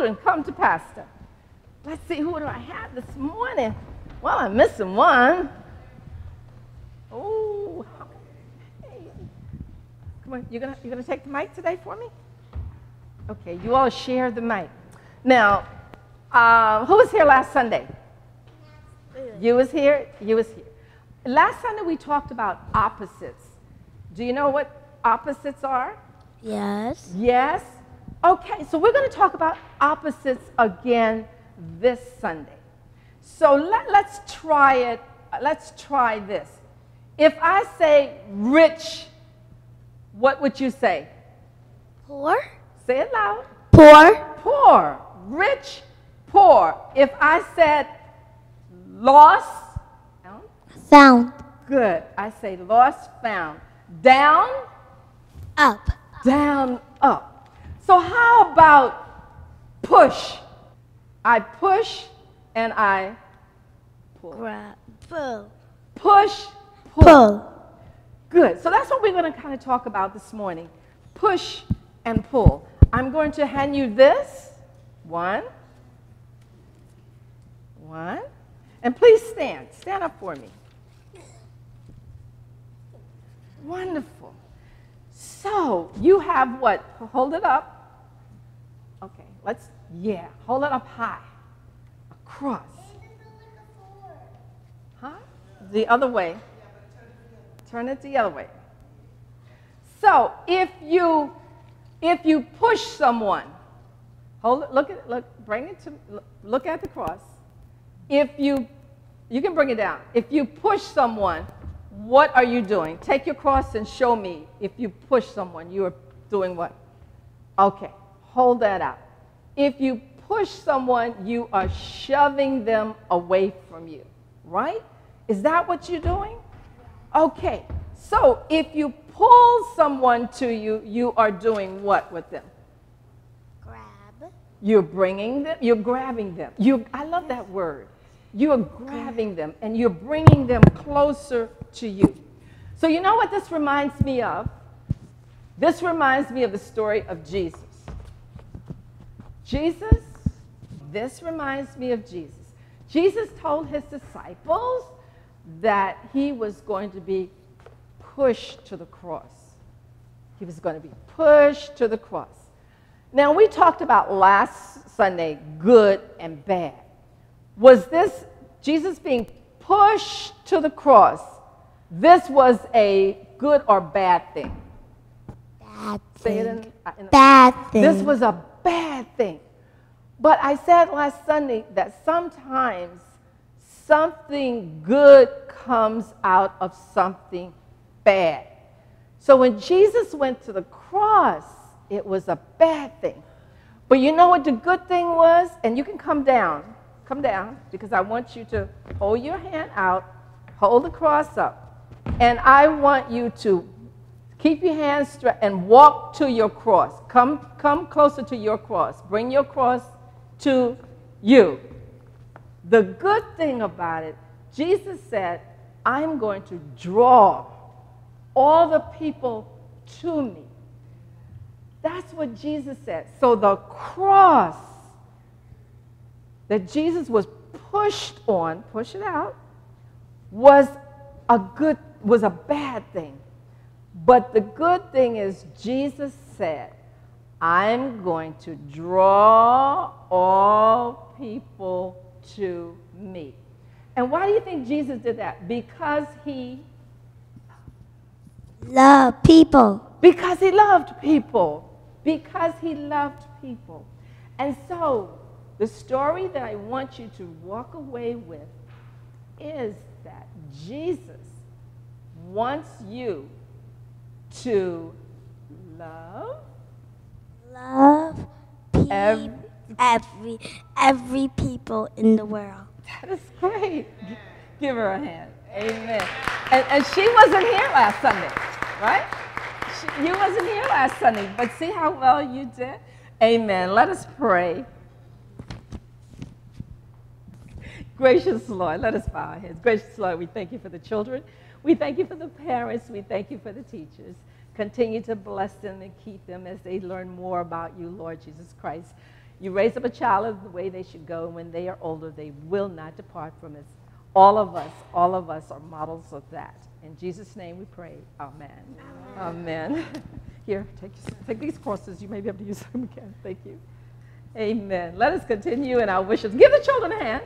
children come to Pastor. Let's see, who do I have this morning? Well, I'm missing one. Oh, hey. Come on, you're gonna, you're gonna take the mic today for me? Okay, you all share the mic. Now, uh, who was here last Sunday? You was here? You was here. Last Sunday we talked about opposites. Do you know what opposites are? Yes. Yes? Okay, so we're going to talk about opposites again this Sunday. So let, let's try it. Let's try this. If I say rich, what would you say? Poor. Say it loud. Poor. Poor. Rich, poor. If I said lost, Found. good. I say lost, found. Down, Up. down, up. So how about push? I push and I pull. Grab. Pull. Push, pull. Pull. Good. So that's what we're going to kind of talk about this morning. Push and pull. I'm going to hand you this. One. One. And please stand. Stand up for me. Wonderful. So you have what? Hold it up. Let's, yeah, hold it up high. Across. Huh? The other way. Turn it the other way. So if you if you push someone, hold it, look at look, bring it to look at the cross. If you you can bring it down. If you push someone, what are you doing? Take your cross and show me if you push someone, you are doing what? Okay, hold that out. If you push someone, you are shoving them away from you, right? Is that what you're doing? Okay, so if you pull someone to you, you are doing what with them? Grab. You're bringing them, you're grabbing them. You, I love that word. You are grabbing them and you're bringing them closer to you. So, you know what this reminds me of? This reminds me of the story of Jesus. Jesus, this reminds me of Jesus. Jesus told his disciples that he was going to be pushed to the cross. He was going to be pushed to the cross. Now, we talked about last Sunday good and bad. Was this Jesus being pushed to the cross? This was a good or bad thing? Bad thing. in, in Bad thing. this was a bad thing. But I said last Sunday that sometimes something good comes out of something bad. So when Jesus went to the cross, it was a bad thing. But you know what the good thing was? And you can come down. Come down because I want you to hold your hand out, hold the cross up. And I want you to keep your hands straight and walk to your cross. Come, come closer to your cross. Bring your cross to you. The good thing about it, Jesus said, I'm going to draw all the people to me. That's what Jesus said. So the cross that Jesus was pushed on, push it out, was a good, was a bad thing. But the good thing is, Jesus said, I'm going to draw all people to me. And why do you think Jesus did that? Because he loved people. because he loved people. Because he loved people. And so, the story that I want you to walk away with is that Jesus wants you to love Love pe- Ev- every every people in the world. That is great. Give her a hand. Amen. And, and she wasn't here last Sunday, right? She, you wasn't here last Sunday, but see how well you did? Amen. Let us pray. Gracious Lord, let us bow our heads. Gracious Lord, we thank you for the children. We thank you for the parents. We thank you for the teachers. Continue to bless them and keep them as they learn more about you, Lord Jesus Christ. You raise up a child in the way they should go, and when they are older, they will not depart from it. All of us, all of us are models of that. In Jesus' name we pray. Amen. Amen. Here, take, take these courses. You may be able to use them again. Thank you. Amen. Let us continue in our wishes. Give the children a hand.